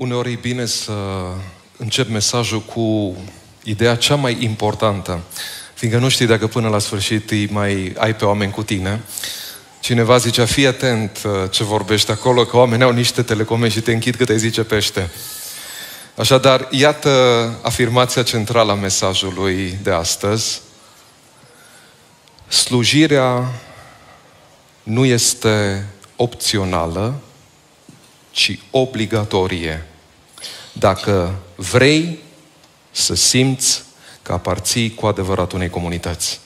Uneori e bine să încep mesajul cu ideea cea mai importantă, fiindcă nu știi dacă până la sfârșit îi mai ai pe oameni cu tine. Cineva zicea, fii atent uh, ce vorbești acolo, că oamenii au niște telecome și te închid cât îi zice pește. Așadar, iată afirmația centrală a mesajului de astăzi. Slujirea nu este opțională, ci obligatorie. Dacă vrei să simți că aparții cu adevărat unei comunități.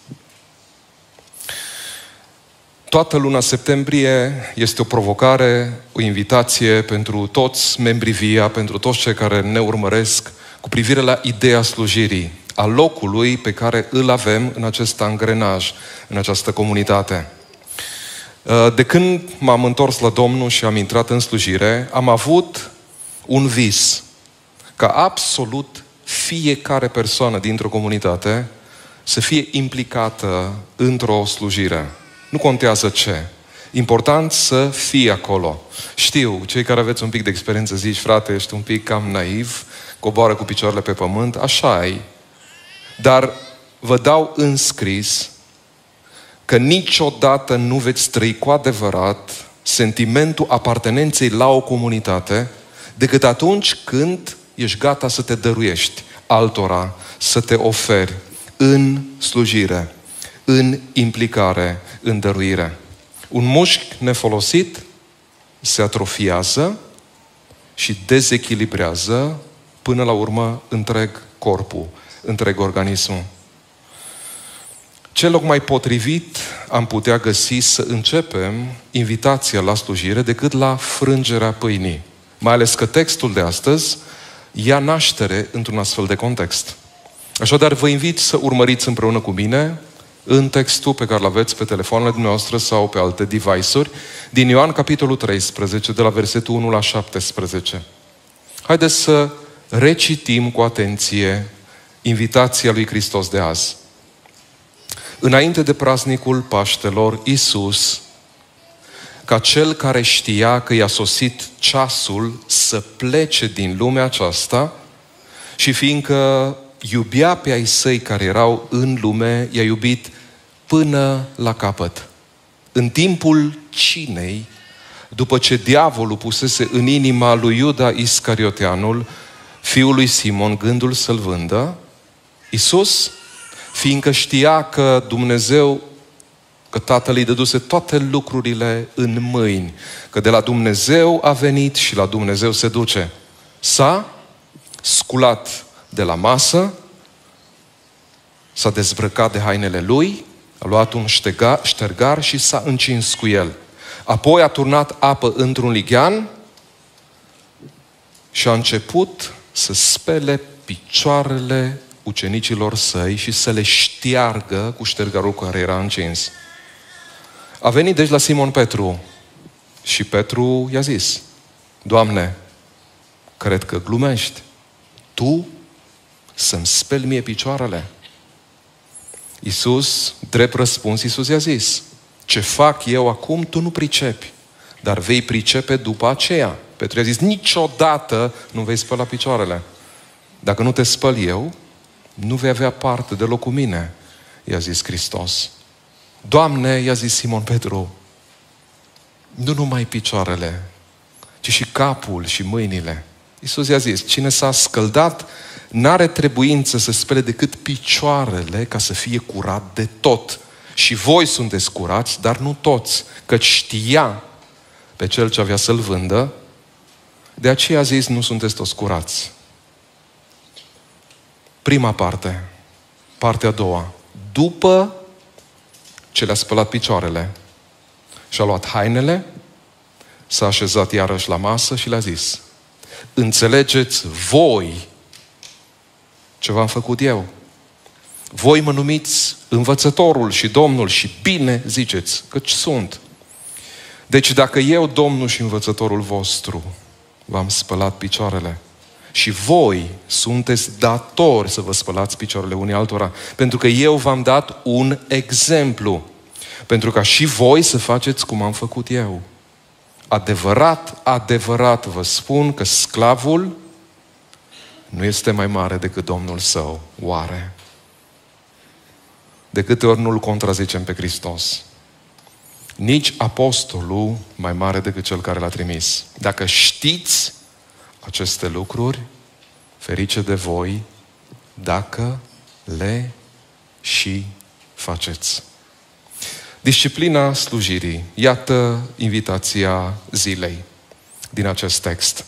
Toată luna septembrie este o provocare, o invitație pentru toți membrii VIA, pentru toți cei care ne urmăresc cu privire la ideea slujirii, a locului pe care îl avem în acest angrenaj, în această comunitate. Uh, de când m-am întors la Domnul și am intrat în slujire, am avut un vis ca absolut fiecare persoană dintr-o comunitate să fie implicată într-o slujire. Nu contează ce. Important să fie acolo. Știu, cei care aveți un pic de experiență zici, frate, ești un pic cam naiv, coboară cu picioarele pe pământ, așa ai. Dar vă dau în scris că niciodată nu veți trăi cu adevărat sentimentul apartenenței la o comunitate decât atunci când ești gata să te dăruiești altora, să te oferi în slujire, în implicare, în dăruire. Un mușchi nefolosit se atrofiază și dezechilibrează până la urmă întreg corpul, întreg organismul. Ce loc mai potrivit am putea găsi să începem invitația la slujire decât la frângerea pâinii? Mai ales că textul de astăzi ia naștere într-un astfel de context. Așadar, vă invit să urmăriți împreună cu mine în textul pe care îl aveți pe telefoanele dumneavoastră sau pe alte device-uri, din Ioan capitolul 13, de la versetul 1 la 17. Haideți să recitim cu atenție invitația lui Hristos de azi. Înainte de praznicul Paștelor, Isus, ca cel care știa că i-a sosit ceasul să plece din lumea aceasta și fiindcă iubea pe ai săi care erau în lume, i-a iubit până la capăt. În timpul cinei, după ce diavolul pusese în inima lui Iuda Iscarioteanul, fiul lui Simon, gândul să-l vândă, Iisus fiindcă știa că Dumnezeu, că Tatăl îi dăduse toate lucrurile în mâini, că de la Dumnezeu a venit și la Dumnezeu se duce. S-a sculat de la masă, s-a dezbrăcat de hainele lui, a luat un ștegar, ștergar și s-a încins cu el. Apoi a turnat apă într-un lighean și a început să spele picioarele ucenicilor săi și să le șteargă cu ștergarul care era încins. A venit deci la Simon Petru și Petru i-a zis, Doamne, cred că glumești. Tu să-mi speli mie picioarele? Iisus, drept răspuns, Iisus i-a zis, ce fac eu acum, tu nu pricepi, dar vei pricepe după aceea. Petru i-a zis, niciodată nu vei spăla picioarele. Dacă nu te spăl eu, nu vei avea parte deloc cu mine, i-a zis Hristos. Doamne, i-a zis Simon Petru, nu numai picioarele, ci și capul și mâinile. Iisus i-a zis, cine s-a scăldat, n-are trebuință să spele decât picioarele ca să fie curat de tot. Și voi sunteți curați, dar nu toți, căci știa pe cel ce avea să-l vândă, de aceea a zis, nu sunteți toți curați. Prima parte. Partea a doua. După ce le-a spălat picioarele și a luat hainele, s-a așezat iarăși la masă și le-a zis, înțelegeți voi ce v-am făcut eu. Voi mă numiți învățătorul și Domnul și bine ziceți, căci sunt. Deci dacă eu, Domnul și învățătorul vostru, v-am spălat picioarele, și voi sunteți datori să vă spălați picioarele unii altora, pentru că eu v-am dat un exemplu, pentru ca și voi să faceți cum am făcut eu. Adevărat, adevărat vă spun că sclavul nu este mai mare decât Domnul său. Oare? De câte ori nu-L contrazicem pe Hristos? Nici apostolul mai mare decât cel care l-a trimis. Dacă știți aceste lucruri, ferice de voi dacă le și faceți. Disciplina slujirii. Iată invitația zilei din acest text.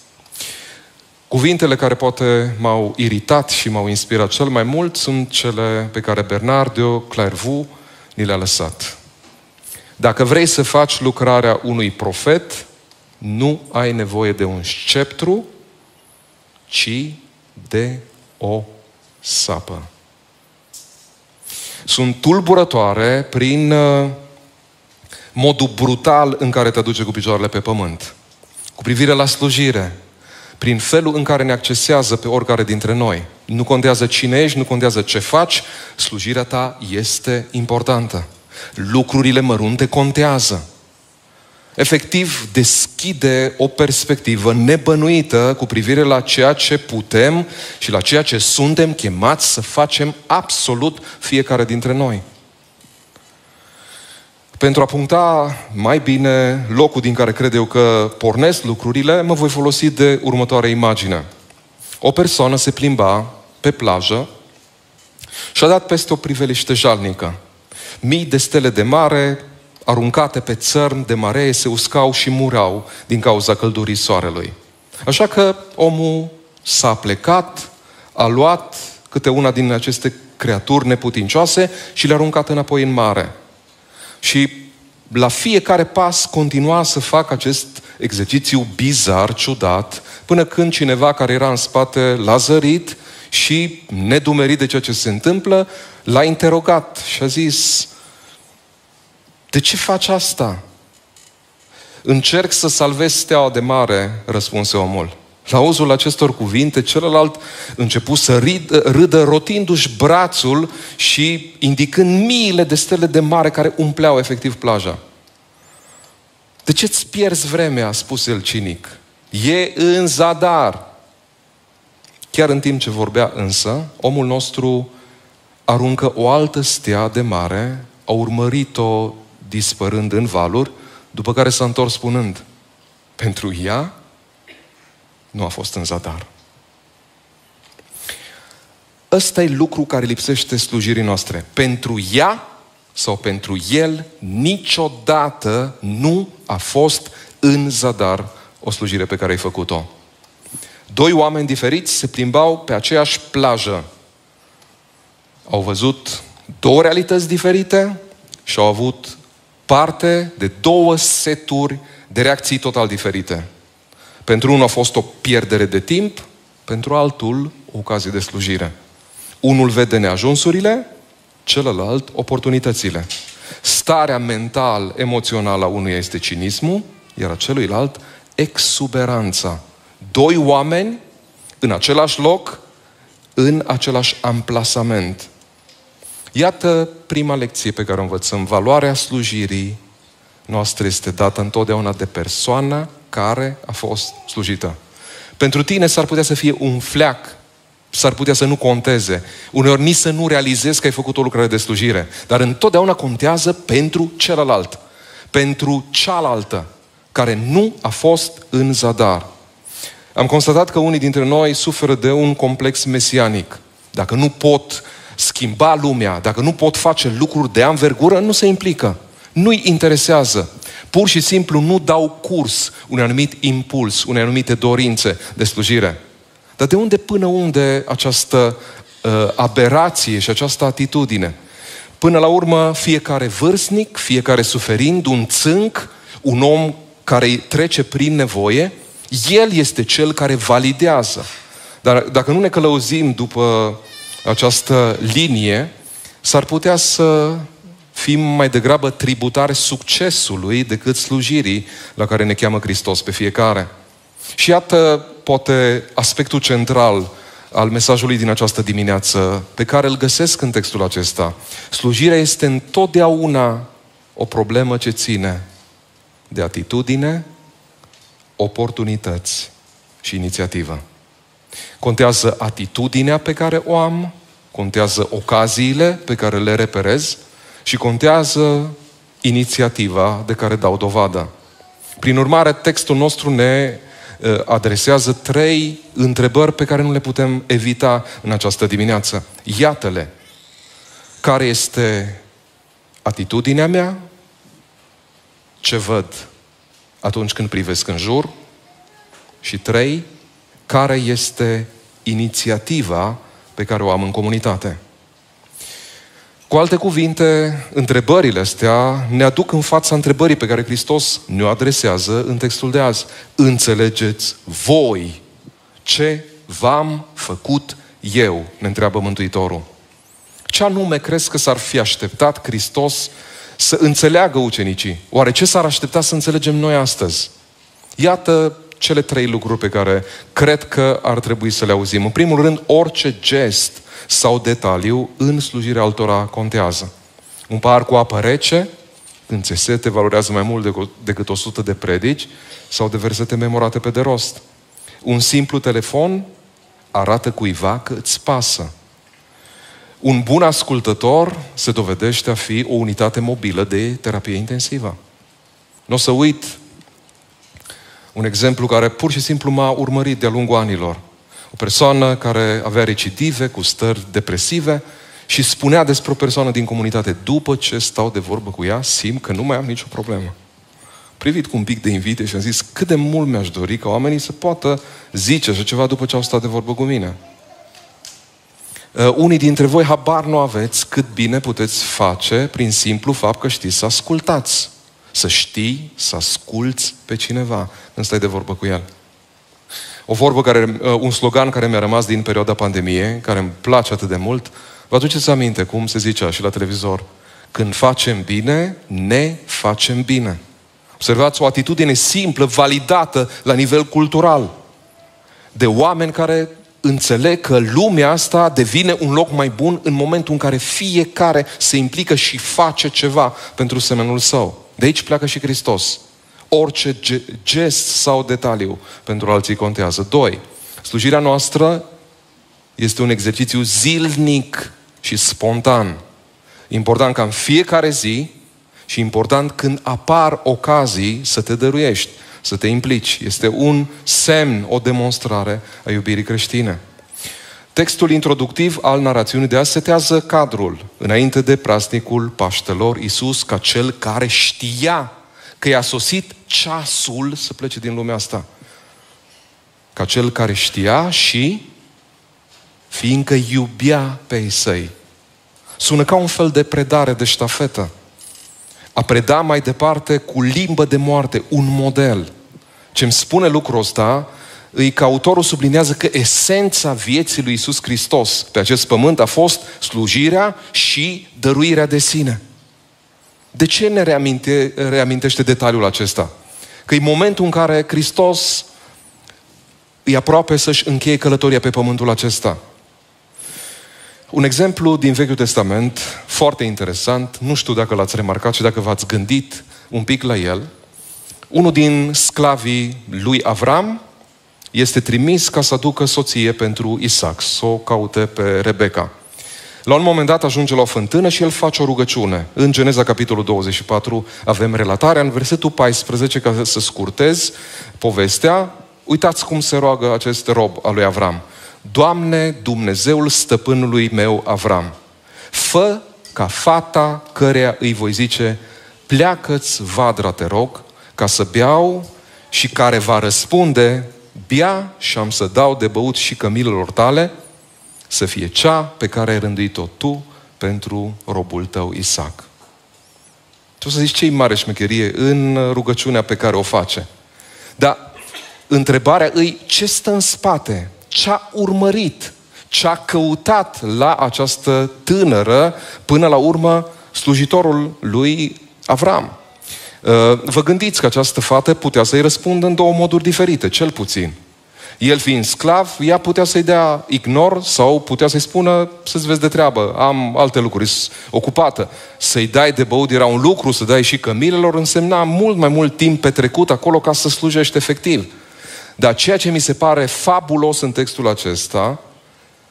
Cuvintele care poate m-au iritat și m-au inspirat cel mai mult sunt cele pe care Bernardo Clairvaux ni le-a lăsat. Dacă vrei să faci lucrarea unui profet, nu ai nevoie de un sceptru, ci de o sapă. Sunt tulburătoare prin uh, modul brutal în care te duce cu picioarele pe pământ. Cu privire la slujire, prin felul în care ne accesează pe oricare dintre noi. Nu contează cine ești, nu contează ce faci, slujirea ta este importantă. Lucrurile mărunte contează. Efectiv, deschide o perspectivă nebănuită cu privire la ceea ce putem și la ceea ce suntem chemați să facem absolut fiecare dintre noi. Pentru a puncta mai bine locul din care cred eu că pornesc lucrurile, mă voi folosi de următoarea imagine. O persoană se plimba pe plajă și a dat peste o priveliște jalnică. Mii de stele de mare, aruncate pe țărm de maree, se uscau și murau din cauza căldurii soarelui. Așa că omul s-a plecat, a luat câte una din aceste creaturi neputincioase și le-a aruncat înapoi în mare. Și la fiecare pas continua să facă acest exercițiu bizar, ciudat, până când cineva care era în spate l-a zărit și, nedumerit de ceea ce se întâmplă, l-a interogat și a zis, de ce faci asta? Încerc să salvez steaua de mare, răspunse omul. La auzul acestor cuvinte, celălalt început să râdă, râdă rotindu-și brațul și indicând miile de stele de mare care umpleau efectiv plaja. De ce îți pierzi vremea, a spus el cinic. E în zadar. Chiar în timp ce vorbea însă, omul nostru aruncă o altă stea de mare, a urmărit-o dispărând în valuri, după care s-a întors spunând, pentru ea nu a fost în zadar. Ăsta e lucru care lipsește slujirii noastre. Pentru ea sau pentru el niciodată nu a fost în zadar o slujire pe care ai făcut-o. Doi oameni diferiți se plimbau pe aceeași plajă. Au văzut două realități diferite și au avut parte de două seturi de reacții total diferite. Pentru unul a fost o pierdere de timp, pentru altul o ocazie de slujire. Unul vede neajunsurile, celălalt oportunitățile. Starea mental, emoțională a unuia este cinismul, iar a celuilalt exuberanța. Doi oameni în același loc, în același amplasament. Iată prima lecție pe care o învățăm. Valoarea slujirii noastre este dată întotdeauna de persoana care a fost slujită. Pentru tine s-ar putea să fie un fleac, s-ar putea să nu conteze, uneori nici să nu realizezi că ai făcut o lucrare de slujire, dar întotdeauna contează pentru celălalt, pentru cealaltă, care nu a fost în zadar. Am constatat că unii dintre noi suferă de un complex mesianic. Dacă nu pot schimba lumea, dacă nu pot face lucruri de anvergură, nu se implică. Nu-i interesează. Pur și simplu nu dau curs unui anumit impuls, unei anumite dorințe de slujire. Dar de unde până unde această uh, aberație și această atitudine? Până la urmă, fiecare vârstnic, fiecare suferind, un țânc, un om care trece prin nevoie, el este cel care validează. Dar dacă nu ne călăuzim după această linie, s-ar putea să fim mai degrabă tributari succesului decât slujirii la care ne cheamă Hristos pe fiecare. Și iată, poate, aspectul central al mesajului din această dimineață, pe care îl găsesc în textul acesta. Slujirea este întotdeauna o problemă ce ține de atitudine oportunități și inițiativă. Contează atitudinea pe care o am, contează ocaziile pe care le reperez și contează inițiativa de care dau dovadă. Prin urmare, textul nostru ne uh, adresează trei întrebări pe care nu le putem evita în această dimineață. Iată-le. Care este atitudinea mea? Ce văd atunci când privesc în jur? Și trei, care este inițiativa pe care o am în comunitate? Cu alte cuvinte, întrebările astea ne aduc în fața întrebării pe care Hristos ne-o adresează în textul de azi. Înțelegeți voi ce v-am făcut eu, ne întreabă Mântuitorul. Ce anume crezi că s-ar fi așteptat Hristos să înțeleagă ucenicii? Oare ce s-ar aștepta să înțelegem noi astăzi? Iată cele trei lucruri pe care cred că ar trebui să le auzim. În primul rând, orice gest sau detaliu în slujirea altora contează. Un pahar cu apă rece, când ți sete, valorează mai mult decât 100 de predici sau de versete memorate pe de rost. Un simplu telefon arată cuiva că îți pasă. Un bun ascultător se dovedește a fi o unitate mobilă de terapie intensivă. Nu o să uit un exemplu care pur și simplu m-a urmărit de-a lungul anilor. O persoană care avea recidive cu stări depresive și spunea despre o persoană din comunitate, după ce stau de vorbă cu ea, simt că nu mai am nicio problemă. Privit cu un pic de invidie și am zis, cât de mult mi-aș dori ca oamenii să poată zice așa ceva după ce au stat de vorbă cu mine. Uh, unii dintre voi habar nu aveți cât bine puteți face prin simplu fapt că știți să ascultați. Să știi, să asculți pe cineva când stai de vorbă cu el. O vorbă care, uh, un slogan care mi-a rămas din perioada pandemiei, care îmi place atât de mult. Vă aduceți aminte cum se zicea și la televizor? Când facem bine, ne facem bine. Observați o atitudine simplă, validată la nivel cultural. De oameni care înțeleg că lumea asta devine un loc mai bun în momentul în care fiecare se implică și face ceva pentru semenul său. De aici pleacă și Hristos. Orice gest sau detaliu pentru alții contează. Doi, slujirea noastră este un exercițiu zilnic și spontan. Important ca în fiecare zi și important când apar ocazii să te dăruiești, să te implici. Este un semn, o demonstrare a iubirii creștine. Textul introductiv al narațiunii de azi setează cadrul. Înainte de praznicul Paștelor, Iisus, ca cel care știa că i-a sosit ceasul să plece din lumea asta. Ca cel care știa și fiindcă iubea pe ei săi. Sună ca un fel de predare de ștafetă. A preda mai departe cu limbă de moarte un model. Ce-mi spune lucrul ăsta îi că autorul sublinează că esența vieții lui Isus Hristos pe acest pământ a fost slujirea și dăruirea de sine. De ce ne reaminte, reamintește detaliul acesta? Că e momentul în care Hristos îi aproape să-și încheie călătoria pe pământul acesta. Un exemplu din Vechiul Testament, foarte interesant, nu știu dacă l-ați remarcat și dacă v-ați gândit un pic la el. Unul din sclavii lui Avram este trimis ca să aducă soție pentru Isaac, să o caute pe Rebecca. La un moment dat ajunge la o fântână și el face o rugăciune. În Geneza, capitolul 24, avem relatarea. În versetul 14, ca să scurtez povestea, uitați cum se roagă acest rob al lui Avram. Doamne, Dumnezeul stăpânului meu Avram, fă ca fata căreia îi voi zice, pleacă-ți vadra, te rog, ca să beau și care va răspunde, bia și am să dau de băut și cămilelor tale, să fie cea pe care ai rânduit-o tu pentru robul tău Isaac. Tu să zici ce-i mare șmecherie în rugăciunea pe care o face. Dar întrebarea îi ce stă în spate? Ce a urmărit? Ce a căutat la această tânără până la urmă slujitorul lui Avram? Uh, vă gândiți că această fată putea să-i răspundă în două moduri diferite, cel puțin. El fiind sclav, ea putea să-i dea ignor sau putea să-i spună să-ți vezi de treabă, am alte lucruri, ocupată. Să-i dai de băut era un lucru, să dai și cămilelor însemna mult mai mult timp petrecut acolo ca să slujești efectiv. Dar ceea ce mi se pare fabulos în textul acesta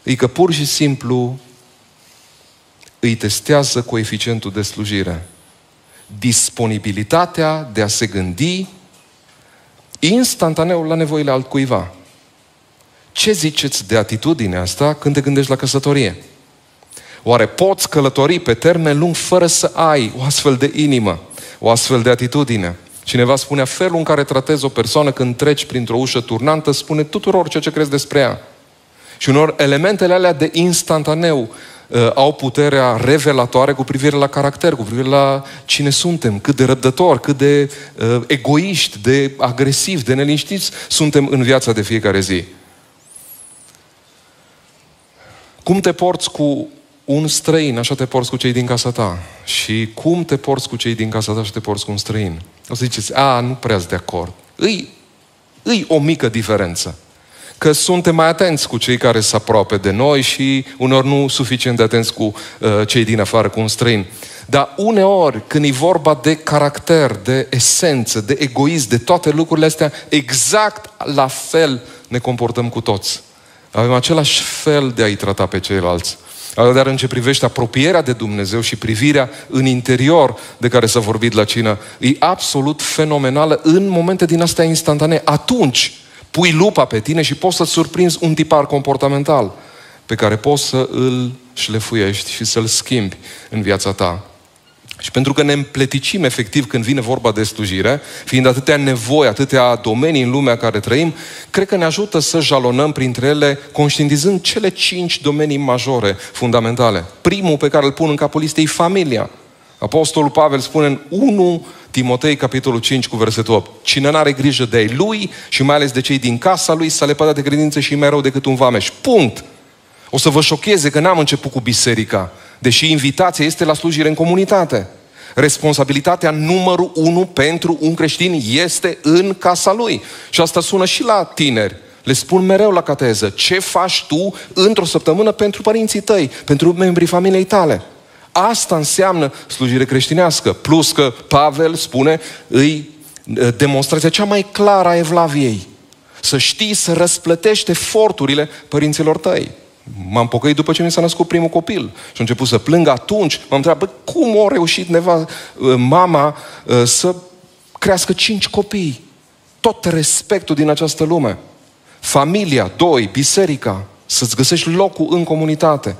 e că pur și simplu îi testează coeficientul de slujire. Disponibilitatea de a se gândi instantaneu la nevoile altcuiva. Ce ziceți de atitudinea asta când te gândești la căsătorie? Oare poți călători pe termen lung fără să ai o astfel de inimă, o astfel de atitudine? Cineva spunea, felul în care tratezi o persoană când treci printr-o ușă turnantă spune tuturor ceea ce crezi despre ea. Și unor elementele alea de instantaneu uh, au puterea revelatoare cu privire la caracter, cu privire la cine suntem, cât de răbdători, cât de uh, egoiști, de agresivi, de neliniștiți suntem în viața de fiecare zi. Cum te porți cu un străin, așa te porți cu cei din casa ta. Și cum te porți cu cei din casa ta, așa te porți cu un străin. O să ziceți, a, nu prea de acord. Îi, îi o mică diferență. Că suntem mai atenți cu cei care se aproape de noi și uneori nu suficient de atenți cu uh, cei din afară, cu un străin. Dar uneori, când e vorba de caracter, de esență, de egoism, de toate lucrurile astea, exact la fel ne comportăm cu toți. Avem același fel de a-i trata pe ceilalți. Dar în ce privește apropierea de Dumnezeu și privirea în interior de care s-a vorbit la cină, e absolut fenomenală în momente din astea instantanee. Atunci pui lupa pe tine și poți să-ți surprinzi un tipar comportamental pe care poți să îl șlefuiești și să-l schimbi în viața ta. Și pentru că ne împleticim efectiv când vine vorba de slujire, fiind atâtea nevoi, atâtea domenii în lumea care trăim, cred că ne ajută să jalonăm printre ele, conștientizând cele cinci domenii majore, fundamentale. Primul pe care îl pun în capul listei e familia. Apostolul Pavel spune în 1 Timotei, capitolul 5, cu versetul 8. Cine n-are grijă de ei lui și mai ales de cei din casa lui, să le de credință și mai rău decât un vameș. Punct! O să vă șocheze că n-am început cu biserica, deși invitația este la slujire în comunitate. Responsabilitatea numărul unu pentru un creștin este în casa lui. Și asta sună și la tineri. Le spun mereu la cateză, ce faci tu într-o săptămână pentru părinții tăi, pentru membrii familiei tale. Asta înseamnă slujire creștinească. Plus că Pavel spune, îi demonstrația cea mai clară a evlaviei. Să știi să răsplătești eforturile părinților tăi. M-am pocăit după ce mi s-a născut primul copil. Și am început să plâng atunci. Mă întreabă, cum a reușit neva, uh, mama uh, să crească cinci copii? Tot respectul din această lume. Familia, doi, biserica, să-ți găsești locul în comunitate.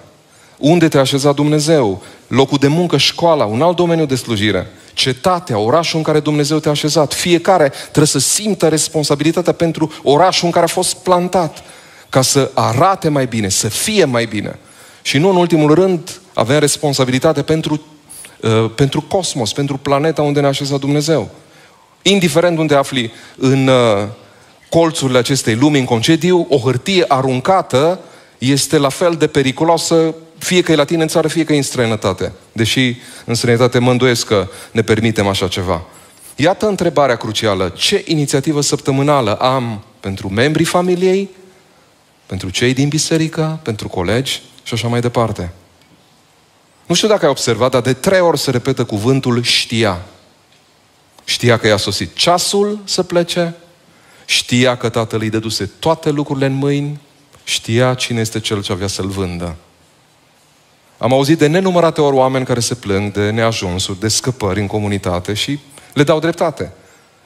Unde te-a așezat Dumnezeu? Locul de muncă, școala, un alt domeniu de slujire. Cetatea, orașul în care Dumnezeu te-a așezat. Fiecare trebuie să simtă responsabilitatea pentru orașul în care a fost plantat ca să arate mai bine, să fie mai bine. Și nu în ultimul rând avem responsabilitate pentru, uh, pentru cosmos, pentru planeta unde ne-a așezat Dumnezeu. Indiferent unde afli în uh, colțurile acestei lumi, în concediu, o hârtie aruncată este la fel de periculoasă fie că e la tine în țară, fie că e în străinătate. Deși în străinătate mă îndoiesc că ne permitem așa ceva. Iată întrebarea crucială. Ce inițiativă săptămânală am pentru membrii familiei pentru cei din biserică, pentru colegi și așa mai departe. Nu știu dacă ai observat, dar de trei ori se repetă cuvântul știa. Știa că i-a sosit ceasul să plece, știa că tatăl îi dăduse toate lucrurile în mâini, știa cine este cel ce avea să-l vândă. Am auzit de nenumărate ori oameni care se plâng de neajunsuri, de scăpări în comunitate și le dau dreptate.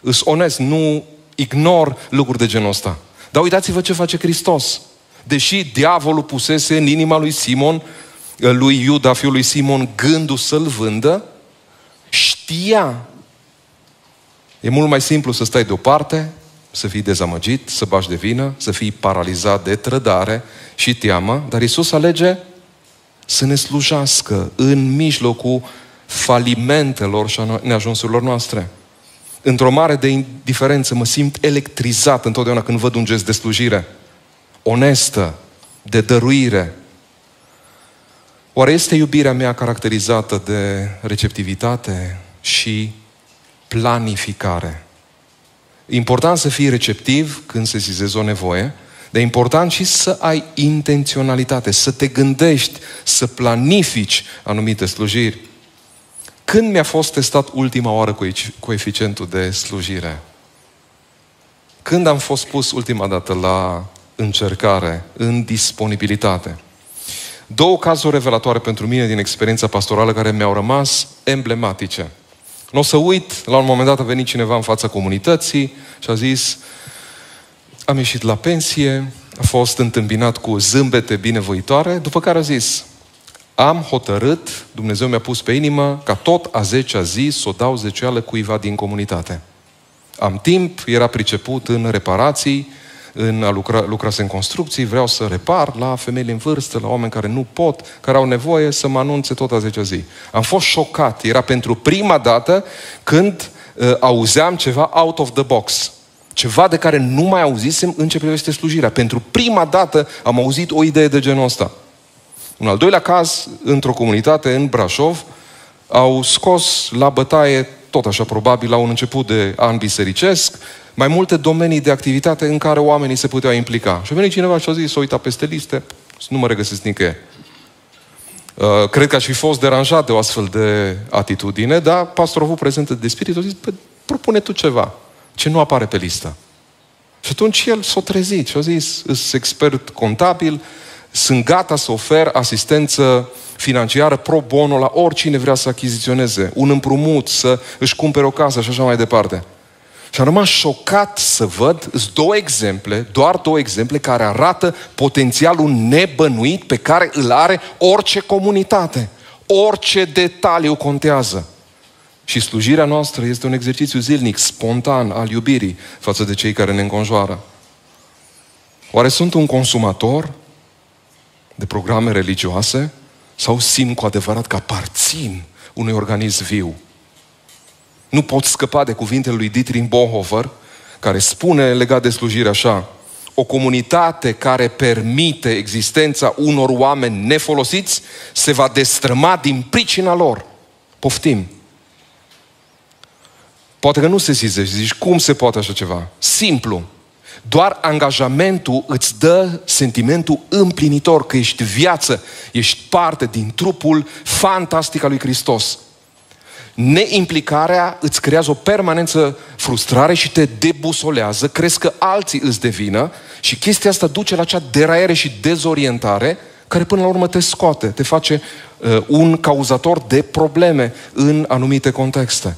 Îs onest, nu ignor lucruri de genul ăsta. Dar uitați-vă ce face Hristos. Deși diavolul pusese în inima lui Simon, lui Iuda, fiul lui Simon, gândul să-l vândă, știa. E mult mai simplu să stai deoparte, să fii dezamăgit, să bași de vină, să fii paralizat de trădare și teamă, dar Isus alege să ne slujească în mijlocul falimentelor și a neajunsurilor noastre. Într-o mare de indiferență mă simt electrizat întotdeauna când văd un gest de slujire onestă, de dăruire. Oare este iubirea mea caracterizată de receptivitate și planificare? E important să fii receptiv când se zizezi o nevoie, Dar e important și să ai intenționalitate, să te gândești, să planifici anumite slujiri. Când mi-a fost testat ultima oară coeficientul de slujire? Când am fost pus ultima dată la încercare, în disponibilitate? Două cazuri revelatoare pentru mine din experiența pastorală care mi-au rămas emblematice. Nu o să uit, la un moment dat a venit cineva în fața comunității și a zis am ieșit la pensie, a fost întâmpinat cu zâmbete binevoitoare, după care a zis am hotărât, Dumnezeu mi-a pus pe inimă, ca tot a zecea zi să o dau zeceală cuiva din comunitate. Am timp, era priceput în reparații, în a lucra, lucrase în construcții, vreau să repar la femeile în vârstă, la oameni care nu pot, care au nevoie să mă anunțe tot a zecea zi. Am fost șocat. Era pentru prima dată când uh, auzeam ceva out of the box. Ceva de care nu mai auzisem în ce privește slujirea. Pentru prima dată am auzit o idee de genul ăsta. Un al doilea caz, într-o comunitate în Brașov, au scos la bătaie, tot așa probabil, la un început de an bisericesc, mai multe domenii de activitate în care oamenii se puteau implica. Și a venit cineva și a zis, să uita peste liste, nu mă regăsesc nicăieri. Uh, cred că aș fi fost deranjat de o astfel de atitudine, dar pastorul a avut prezentă de spirit, a zis, propune tu ceva, ce nu apare pe listă. Și atunci el s-a trezit și a zis, sunt expert contabil, sunt gata să ofer asistență financiară pro bono la oricine vrea să achiziționeze un împrumut, să își cumpere o casă și așa mai departe. Și am rămas șocat să văd două exemple, doar două exemple, care arată potențialul nebănuit pe care îl are orice comunitate. Orice detaliu contează. Și slujirea noastră este un exercițiu zilnic, spontan, al iubirii față de cei care ne înconjoară. Oare sunt un consumator de programe religioase sau simt cu adevărat că aparțin unui organism viu? Nu pot scăpa de cuvintele lui Dietrich Bonhoeffer, care spune legat de slujire așa, o comunitate care permite existența unor oameni nefolosiți se va destrăma din pricina lor. Poftim. Poate că nu se zice, zici, cum se poate așa ceva? Simplu. Doar angajamentul îți dă sentimentul împlinitor că ești viață, ești parte din trupul fantastic al lui Hristos. Neimplicarea îți creează o permanență frustrare și te debusolează, crezi că alții îți devină și chestia asta duce la acea deraiere și dezorientare care până la urmă te scoate, te face uh, un cauzator de probleme în anumite contexte.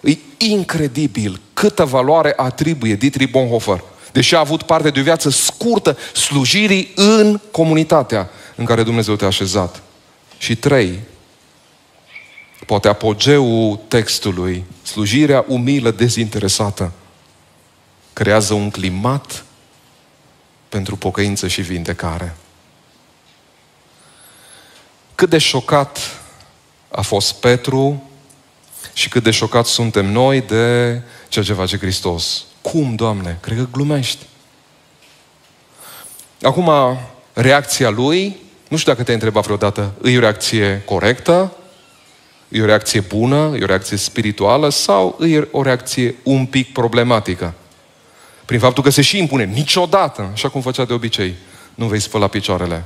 E incredibil câtă valoare atribuie Dietrich Bonhoeffer, deși a avut parte de o viață scurtă, slujirii în comunitatea în care Dumnezeu te-a așezat. Și trei, poate apogeul textului, slujirea umilă, dezinteresată, creează un climat pentru pocăință și vindecare. Cât de șocat a fost Petru și cât de șocat suntem noi de ceea ce face Hristos. Cum, Doamne? Cred că glumești. Acum, reacția lui, nu știu dacă te-ai întrebat vreodată, e o reacție corectă E o reacție bună, e o reacție spirituală sau e o reacție un pic problematică? Prin faptul că se și impune niciodată, așa cum făcea de obicei, nu vei spăla picioarele.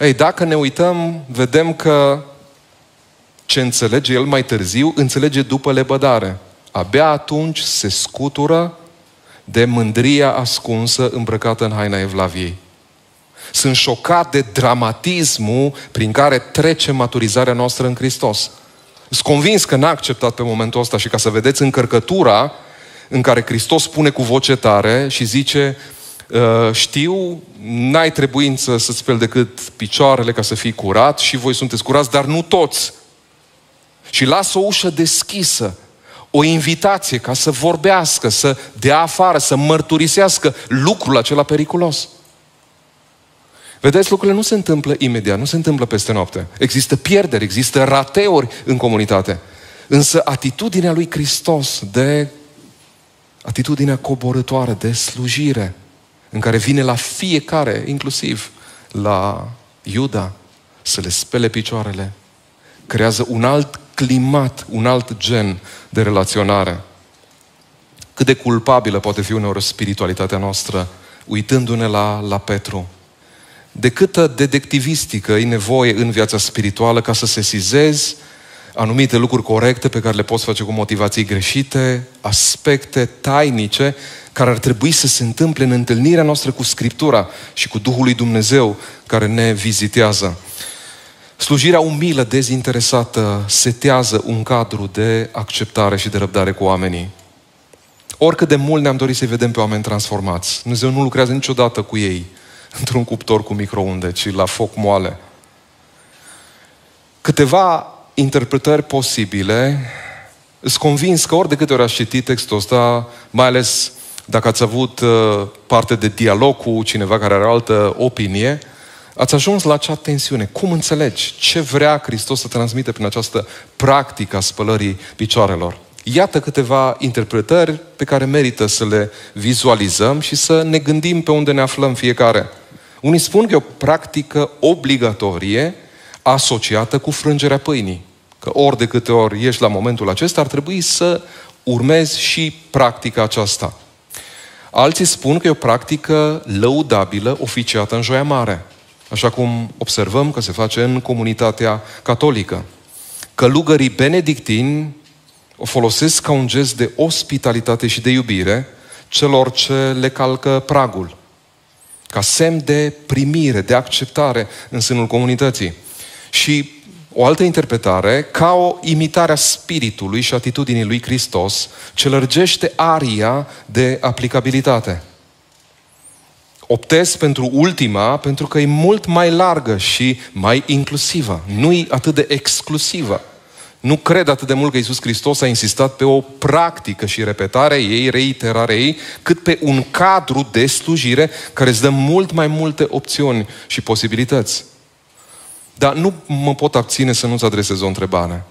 Ei, dacă ne uităm, vedem că ce înțelege el mai târziu, înțelege după lebădare. Abia atunci se scutură de mândria ascunsă îmbrăcată în haina Evlaviei. Sunt șocat de dramatismul prin care trece maturizarea noastră în Hristos. Sunt convins că n-a acceptat pe momentul ăsta și ca să vedeți încărcătura în care Hristos spune cu voce tare și zice ă, știu, n-ai trebuință să speli decât picioarele ca să fii curat și voi sunteți curați, dar nu toți. Și lasă o ușă deschisă, o invitație ca să vorbească, să dea afară, să mărturisească lucrul acela periculos. Vedeți, lucrurile nu se întâmplă imediat, nu se întâmplă peste noapte. Există pierderi, există rateuri în comunitate. Însă atitudinea lui Hristos de atitudinea coborătoare de slujire, în care vine la fiecare, inclusiv la Iuda, să le spele picioarele, creează un alt climat, un alt gen de relaționare. Cât de culpabilă poate fi uneori spiritualitatea noastră uitându-ne la, la Petru. De câtă dedectivistică e nevoie în viața spirituală ca să se sizezi anumite lucruri corecte pe care le poți face cu motivații greșite, aspecte tainice care ar trebui să se întâmple în întâlnirea noastră cu Scriptura și cu Duhul lui Dumnezeu care ne vizitează. Slujirea umilă, dezinteresată, setează un cadru de acceptare și de răbdare cu oamenii. Oricât de mult ne-am dorit să-i vedem pe oameni transformați, Dumnezeu nu lucrează niciodată cu ei într-un cuptor cu microunde, ci la foc moale. Câteva interpretări posibile, sunt convins că ori de câte ori aș citit textul ăsta, mai ales dacă ați avut uh, parte de dialog cu cineva care are o altă opinie, ați ajuns la acea tensiune. Cum înțelegi? Ce vrea Hristos să transmite prin această practică a spălării picioarelor? Iată câteva interpretări pe care merită să le vizualizăm și să ne gândim pe unde ne aflăm fiecare. Unii spun că e o practică obligatorie asociată cu frângerea pâinii. Că ori de câte ori ești la momentul acesta, ar trebui să urmezi și practica aceasta. Alții spun că e o practică lăudabilă, oficiată în Joia Mare. Așa cum observăm că se face în comunitatea catolică. Călugării benedictini o folosesc ca un gest de ospitalitate și de iubire celor ce le calcă pragul. Ca semn de primire, de acceptare în sânul comunității. Și o altă interpretare, ca o imitare a spiritului și atitudinii lui Hristos, ce lărgește aria de aplicabilitate. Optez pentru ultima pentru că e mult mai largă și mai inclusivă. Nu e atât de exclusivă. Nu cred atât de mult că Iisus Hristos a insistat pe o practică și repetare ei, reiterare ei, cât pe un cadru de slujire care îți dă mult mai multe opțiuni și posibilități. Dar nu mă pot abține să nu-ți adresez o întrebare.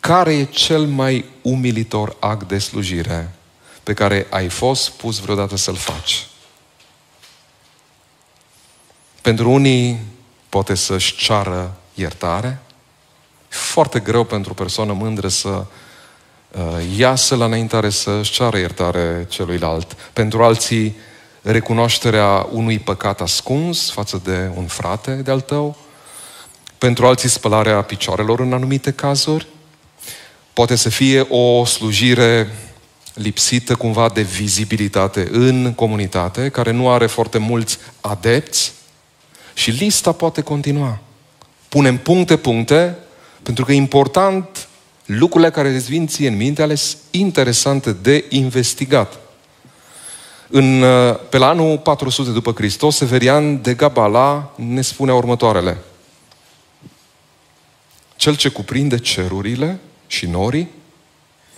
Care e cel mai umilitor act de slujire pe care ai fost pus vreodată să-l faci? Pentru unii poate să-și ceară iertare. Foarte greu pentru o persoană mândră să uh, iasă la înaintare să-și ceară iertare celuilalt. Pentru alții, recunoașterea unui păcat ascuns față de un frate de-al tău pentru alții spălarea picioarelor în anumite cazuri. Poate să fie o slujire lipsită cumva de vizibilitate în comunitate, care nu are foarte mulți adepți și lista poate continua. Punem puncte, puncte, pentru că e important lucrurile care îți vin ție în minte, ales interesante de investigat. În, pe la anul 400 după Hristos, Severian de Gabala ne spune următoarele – cel ce cuprinde cerurile și norii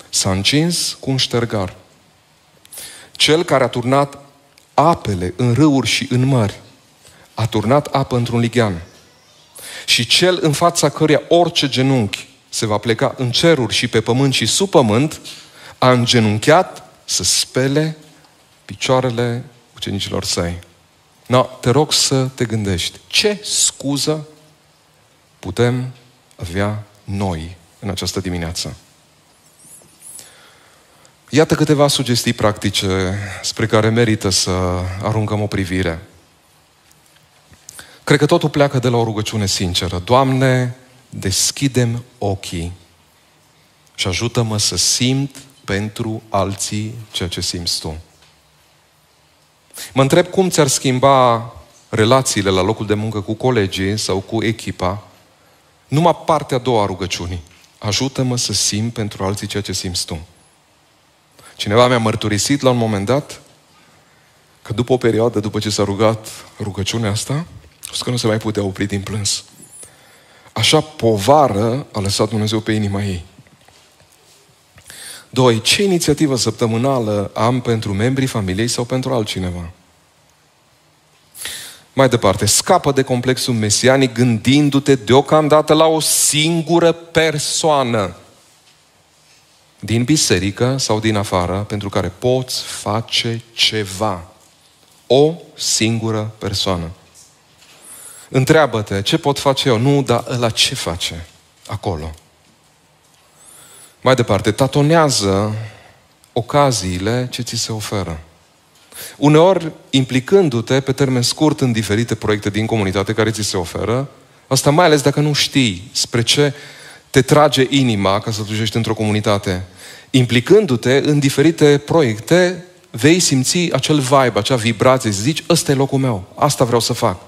s-a încins cu un ștergar. Cel care a turnat apele în râuri și în mări, a turnat apă într-un lighean. Și cel în fața căruia orice genunchi se va pleca în ceruri și pe pământ și sub pământ, a îngenunchiat să spele picioarele ucenicilor săi. No, te rog să te gândești. Ce scuză putem avea noi în această dimineață. Iată câteva sugestii practice spre care merită să aruncăm o privire. Cred că totul pleacă de la o rugăciune sinceră. Doamne, deschidem ochii și ajută-mă să simt pentru alții ceea ce simți Tu. Mă întreb cum ți-ar schimba relațiile la locul de muncă cu colegii sau cu echipa numai partea a doua a rugăciunii. Ajută-mă să simt pentru alții ceea ce simți tu. Cineva mi-a mărturisit la un moment dat că după o perioadă, după ce s-a rugat rugăciunea asta, a că nu se mai putea opri din plâns. Așa povară a lăsat Dumnezeu pe inima ei. Doi, ce inițiativă săptămânală am pentru membrii familiei sau pentru altcineva? Mai departe, scapă de complexul mesianic gândindu-te deocamdată la o singură persoană din biserică sau din afară pentru care poți face ceva. O singură persoană. Întreabă-te, ce pot face eu? Nu, dar la ce face acolo? Mai departe, tatonează ocaziile ce ți se oferă. Uneori, implicându-te pe termen scurt în diferite proiecte din comunitate care ți se oferă, asta mai ales dacă nu știi spre ce te trage inima ca să slujești într-o comunitate. Implicându-te în diferite proiecte, vei simți acel vibe, acea vibrație, să zici, ăsta e locul meu, asta vreau să fac.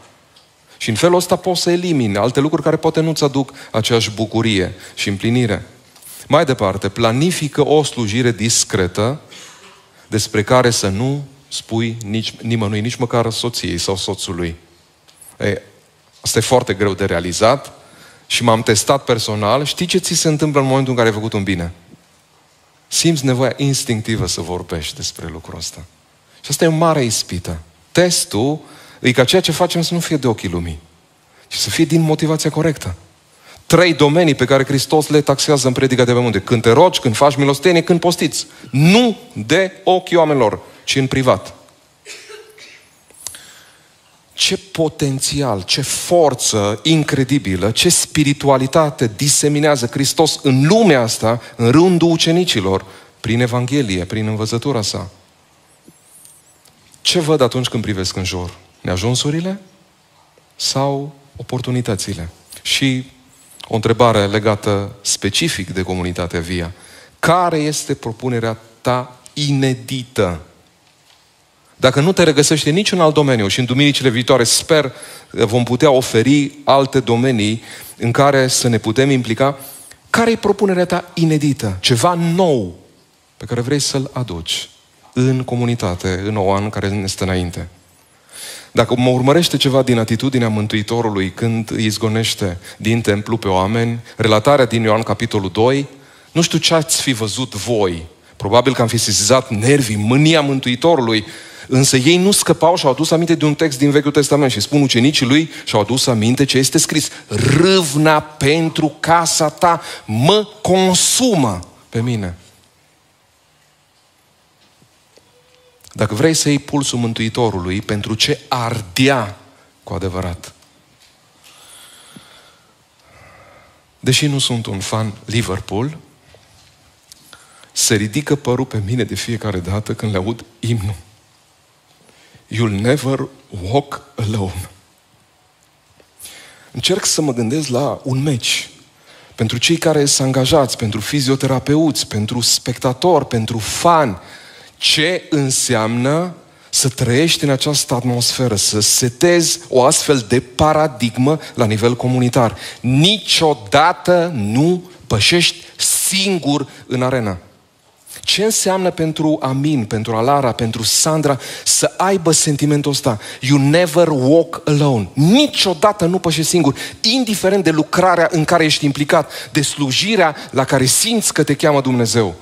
Și în felul ăsta poți să elimini alte lucruri care poate nu-ți aduc aceeași bucurie și împlinire. Mai departe, planifică o slujire discretă despre care să nu spui nici, nimănui, nici măcar soției sau soțului. E, asta e foarte greu de realizat și m-am testat personal. Știi ce ți se întâmplă în momentul în care ai făcut un bine? Simți nevoia instinctivă să vorbești despre lucrul ăsta. Și asta e o mare ispită. Testul e ca ceea ce facem să nu fie de ochii lumii, ci să fie din motivația corectă. Trei domenii pe care Hristos le taxează în predica de pe munte. Când te rogi, când faci milostenie, când postiți. Nu de ochii oamenilor, ci în privat. Ce potențial, ce forță incredibilă, ce spiritualitate diseminează Hristos în lumea asta, în rândul ucenicilor, prin Evanghelie, prin învățătura sa. Ce văd atunci când privesc în jur? Neajunsurile sau oportunitățile? Și o întrebare legată specific de comunitatea Via. Care este propunerea ta inedită? Dacă nu te regăsești în niciun alt domeniu și în duminicile viitoare sper vom putea oferi alte domenii în care să ne putem implica, care e propunerea ta inedită? Ceva nou pe care vrei să-l aduci în comunitate, în o an care ne stă înainte. Dacă mă urmărește ceva din atitudinea Mântuitorului când îi izgonește din templu pe oameni, relatarea din Ioan capitolul 2, nu știu ce ați fi văzut voi. Probabil că am fi sesizat nervii, mânia Mântuitorului, însă ei nu scăpau și au adus aminte de un text din Vechiul Testament și spun ucenicii lui și au adus aminte ce este scris. Râvna pentru casa ta mă consumă pe mine. Dacă vrei să iei pulsul Mântuitorului, pentru ce ardea cu adevărat. Deși nu sunt un fan Liverpool, se ridică părul pe mine de fiecare dată când le aud imnul. You'll never walk alone. Încerc să mă gândesc la un meci. Pentru cei care sunt angajați, pentru fizioterapeuți, pentru spectatori, pentru fani, ce înseamnă să trăiești în această atmosferă, să setezi o astfel de paradigmă la nivel comunitar. Niciodată nu pășești singur în arena. Ce înseamnă pentru Amin, pentru Alara, pentru Sandra să aibă sentimentul ăsta? You never walk alone. Niciodată nu pășești singur, indiferent de lucrarea în care ești implicat, de slujirea la care simți că te cheamă Dumnezeu.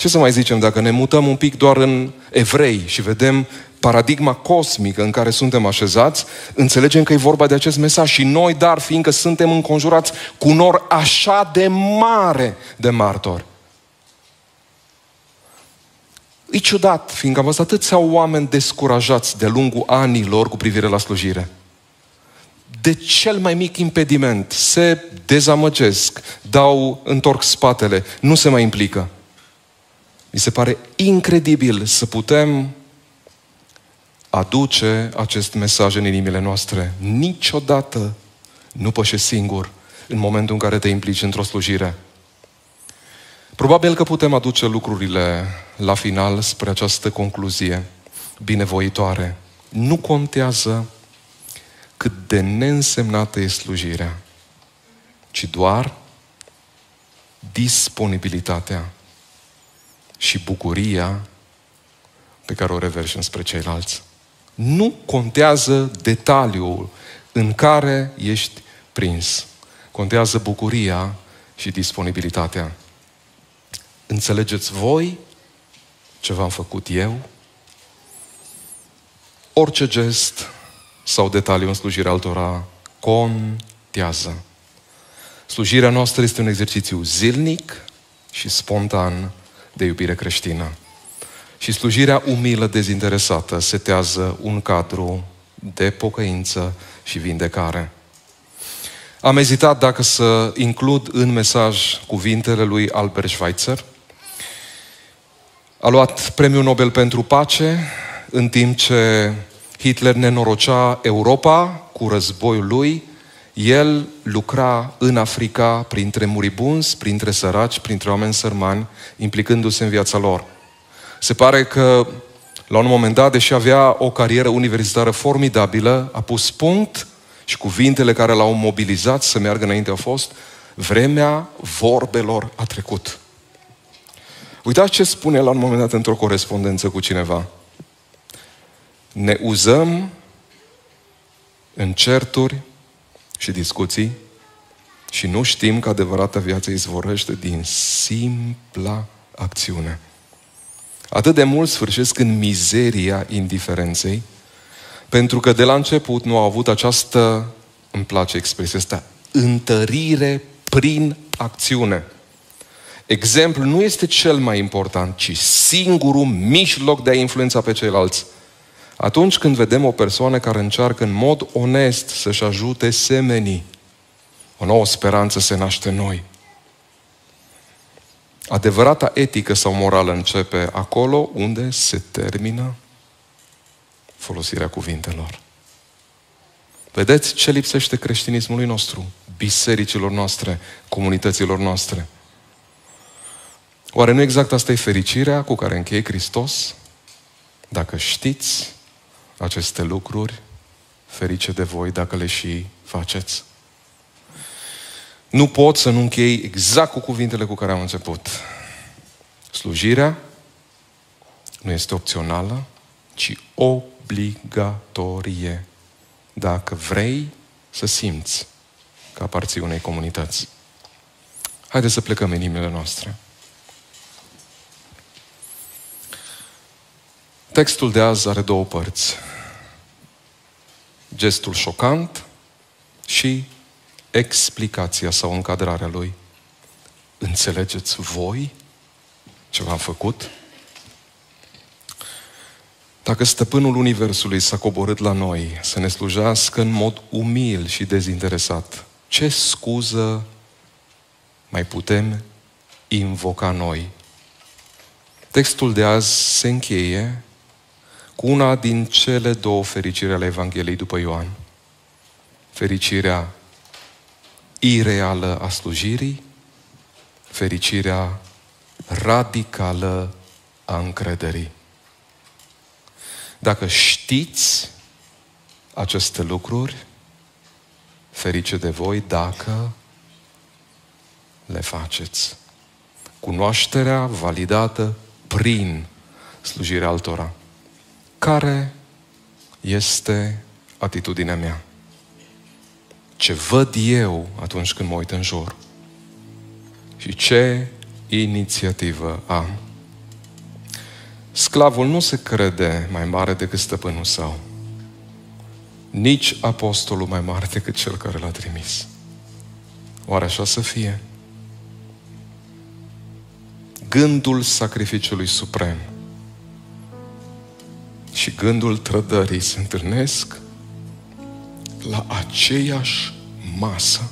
Ce să mai zicem dacă ne mutăm un pic doar în evrei și vedem paradigma cosmică în care suntem așezați, înțelegem că e vorba de acest mesaj și noi, dar fiindcă suntem înconjurați cu un nor așa de mare de martori. E ciudat, fiindcă am văzut atâția oameni descurajați de lungul anilor cu privire la slujire. De cel mai mic impediment se dezamăgesc, dau, întorc spatele, nu se mai implică. Mi se pare incredibil să putem aduce acest mesaj în inimile noastre. Niciodată nu pășești singur în momentul în care te implici într-o slujire. Probabil că putem aduce lucrurile la final spre această concluzie binevoitoare. Nu contează cât de neînsemnată e slujirea, ci doar disponibilitatea și bucuria pe care o reverși spre ceilalți. Nu contează detaliul în care ești prins. Contează bucuria și disponibilitatea. Înțelegeți voi ce v-am făcut eu? Orice gest sau detaliu în slujirea altora contează. Slujirea noastră este un exercițiu zilnic și spontan de iubire creștină. Și slujirea umilă, dezinteresată, setează un cadru de pocăință și vindecare. Am ezitat dacă să includ în mesaj cuvintele lui Albert Schweitzer. A luat premiul Nobel pentru pace în timp ce Hitler nenorocea Europa cu războiul lui, el lucra în Africa printre muribunzi, printre săraci, printre oameni sărmani, implicându-se în viața lor. Se pare că, la un moment dat, deși avea o carieră universitară formidabilă, a pus punct și cuvintele care l-au mobilizat să meargă înainte au fost vremea vorbelor a trecut. Uitați ce spune la un moment dat într-o corespondență cu cineva. Ne uzăm în certuri și discuții și nu știm că adevărata viață izvorăște din simpla acțiune. Atât de mult sfârșesc în mizeria indiferenței, pentru că de la început nu au avut această, îmi place expresia asta, întărire prin acțiune. Exemplul nu este cel mai important, ci singurul mijloc de a influența pe ceilalți. Atunci când vedem o persoană care încearcă în mod onest să-și ajute semenii, o nouă speranță se naște în noi. Adevărata etică sau morală începe acolo unde se termină folosirea cuvintelor. Vedeți ce lipsește creștinismului nostru, bisericilor noastre, comunităților noastre. Oare nu exact asta e fericirea cu care încheie Hristos? Dacă știți aceste lucruri, ferice de voi dacă le și faceți. Nu pot să nu închei exact cu cuvintele cu care am început. Slujirea nu este opțională, ci obligatorie. Dacă vrei să simți că aparții unei comunități. Haideți să plecăm în inimile noastre. Textul de azi are două părți. Gestul șocant și explicația sau încadrarea lui. Înțelegeți voi ce v-am făcut? Dacă stăpânul Universului s-a coborât la noi să ne slujească în mod umil și dezinteresat, ce scuză mai putem invoca noi? Textul de azi se încheie cu una din cele două fericiri ale Evangheliei după Ioan. Fericirea ireală a slujirii, fericirea radicală a încrederii. Dacă știți aceste lucruri, ferice de voi dacă le faceți. Cunoașterea validată prin slujirea altora. Care este atitudinea mea? Ce văd eu atunci când mă uit în jur? Și ce inițiativă am? Sclavul nu se crede mai mare decât stăpânul său. Nici apostolul mai mare decât cel care l-a trimis. Oare așa să fie? Gândul sacrificiului suprem și gândul trădării se întâlnesc la aceeași masă.